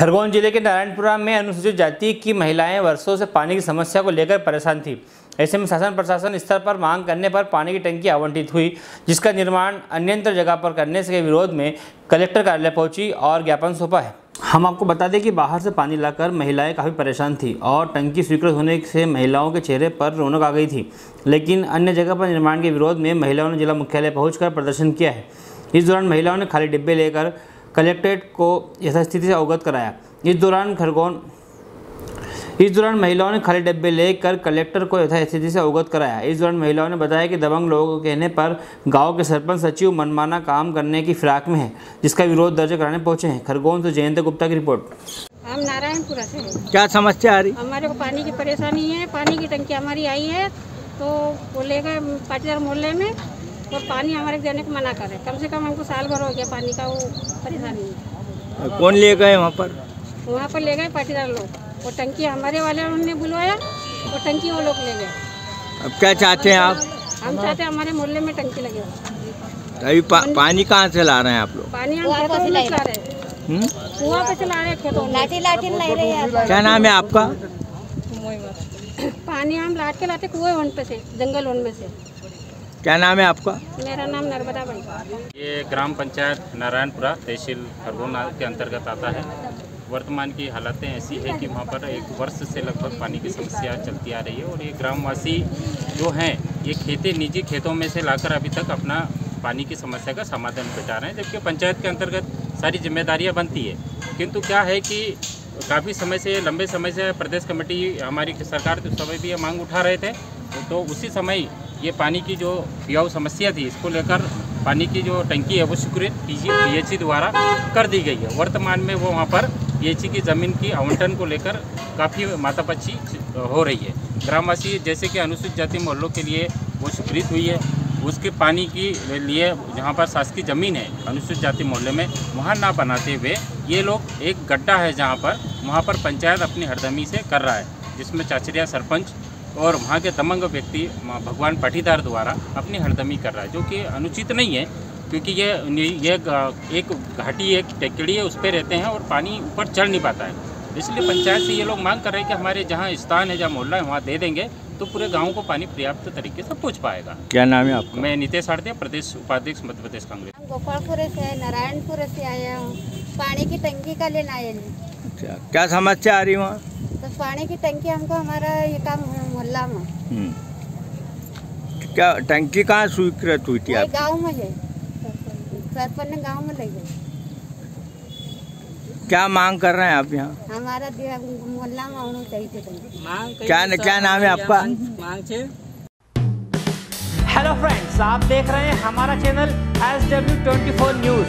खरगोन ज़िले के नारायणपुरा में अनुसूचित जाति की महिलाएँ वर्षों से पानी की समस्या को लेकर परेशान थी। ऐसे में शासन प्रशासन स्तर पर मांग करने पर पानी की टंकी आवंटित हुई, जिसका निर्माण अन्यंत्र जगह पर करने के विरोध में कलेक्टर कार्यालय पहुँची और ज्ञापन सौंपा है। हम आपको बता दें कि बाहर से पानी लाकर महिलाएँ काफ़ी परेशान थी और टंकी स्वीकृत होने से महिलाओं के चेहरे पर रौनक आ गई थी। लेकिन अन्य जगह पर निर्माण के विरोध में महिलाओं ने जिला मुख्यालय पहुंचकर प्रदर्शन किया है। इस दौरान महिलाओं ने खाली डिब्बे लेकर कलेक्ट्रेट को यथास्थिति से अवगत कराया। इस दौरान खरगोन इस दौरान महिलाओं ने खाली डब्बे लेकर कलेक्टर को यथास्थिति से अवगत कराया। इस दौरान महिलाओं ने बताया कि दबंग लोगों के कहने पर गाँव के सरपंच सचिव मनमाना काम करने की फिराक में है जिसका विरोध दर्ज कराने पहुँचे हैं। खरगोन से जयंत गुप्ता की रिपोर्ट। हम नारायणपुरा से हैं। क्या समस्या आ रही? हमारे को पानी की परेशानी है पानी की टंकी हमारी आई है तो वो ले गए पाटीदार मोहल्ले में और पानी हमारे देने को मना करे कम से कम हमको साल भर हो गया पानी का वो परेशानी। है कौन ले गए वहाँ पर? वहाँ पर ले गए पाटीदार लोग। वो टंकी हमारे वाले उन्होंने बुलवाया वो टंकी वो लोग ले गए। अब क्या चाहते हैं आप? हम चाहते हैं हमारे मोहल्ले में टंकी लगे अभी पा, पानी कहाँ से ला रहे हैं आप लोग? पानी हम खेतों में चला रहे हैं। हम्म? कुआँ पे चला रहे हैं खेतों में। लाठी लाठी ले रही है क्या नाम है आपका? पानी हम लाट के लाते कुएँ वन पे से जंगल वन में से। क्या नाम है आपका? मेरा नाम नर्मदा बड़ी ये ग्राम पंचायत नारायणपुरा तहसील खरगोन के अंतर्गत आता है। वर्तमान की हालातें ऐसी है कि वहाँ पर एक वर्ष से लगभग पानी की समस्या चलती आ रही है और ये ग्रामवासी जो हैं ये खेते निजी खेतों में से लाकर अभी तक अपना पानी की समस्या का समाधान बिटा रहे हैं जबकि पंचायत के अंतर्गत सारी जिम्मेदारियाँ बनती है। किंतु क्या है कि काफ़ी समय से लंबे समय से प्रदेश कमेटी हमारी सरकार के समय भी ये मांग उठा रहे थे तो उसी समय ये पानी की जो पियाऊ समस्या थी, इसको लेकर पानी की जो टंकी है, वो स्वीकृत पी द्वारा कर दी गई है। वर्तमान में वो वहाँ पर पी की ज़मीन की आवंटन को लेकर काफ़ी मातापच्ची हो रही है। ग्रामवासी जैसे कि अनुसूचित जाति मोहल्लों के लिए वो स्वीकृत हुई है। उसके पानी की लिए जहाँ पर शासकीय ज़मीन है, अनुसूचित जाति मोहल्ले में, वहाँ ना बनाते हुए ये लोग एक गड्ढा है जहाँ पर, वहाँ पर पंचायत अपनी हरदमी से कर रहा है, जिसमें चाचरिया सरपंच और वहाँ के तमंग व्यक्ति भगवान पाटीदार द्वारा अपनी हरदमी कर रहा है जो कि अनुचित नहीं है क्योंकि ये ये एक घाटी एक टेकड़ी है उस पर रहते हैं और पानी ऊपर चढ़ नहीं पाता है। इसलिए पंचायत से ये लोग मांग कर रहे हैं कि हमारे जहाँ स्थान है जहाँ मोहल्ला है वहाँ दे देंगे तो पूरे गाँव को पानी पर्याप्त तरीके से पहुँच पाएगा। क्या नाम है आपका? मैं नितेश आड़ते प्रदेश उपाध्यक्ष मध्य प्रदेश कांग्रेस। गोपालपुर से नारायणपुर से आया हूँ। पानी की टंकी का लेना आया अच्छा क्या समस्या आ रही है वहाँ? तो पानी की टंकी हमको हमारा ये काम मोहल्ला में। हम्म। क्या टंकी कहाँ स्वीकृत हुई थी गाँव में है। सरपंच ने गाँव में ले क्या मांग कर रहे हैं आप यहाँ? हमारा दिया- मोहल्ला में होना चाहिए क्या क्या नाम है आपका? मांग हेलो फ्रेंड्स आप देख रहे हैं हमारा channel S W twenty four news